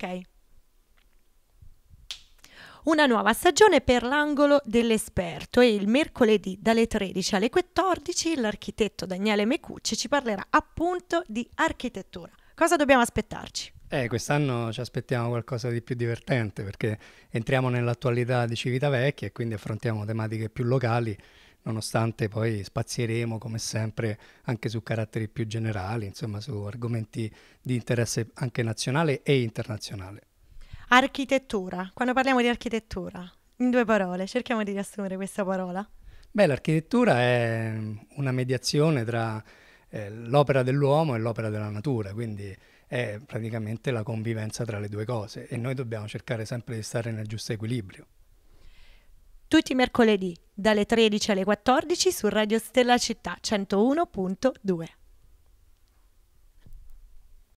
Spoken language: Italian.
Ok. Una nuova stagione per l'angolo dell'esperto e il mercoledì dalle 13 alle 14 l'architetto Daniele Mecucci ci parlerà appunto di architettura. Cosa dobbiamo aspettarci? Eh, quest'anno ci aspettiamo qualcosa di più divertente perché entriamo nell'attualità di Civitavecchia e quindi affrontiamo tematiche più locali, nonostante poi spazieremo come sempre anche su caratteri più generali, insomma su argomenti di interesse anche nazionale e internazionale. Architettura. Quando parliamo di architettura, in due parole, cerchiamo di riassumere questa parola. Beh, l'architettura è una mediazione tra eh, l'opera dell'uomo e l'opera della natura, quindi è praticamente la convivenza tra le due cose e noi dobbiamo cercare sempre di stare nel giusto equilibrio. Tutti i mercoledì dalle 13 alle 14 su Radio Stella Città 101.2.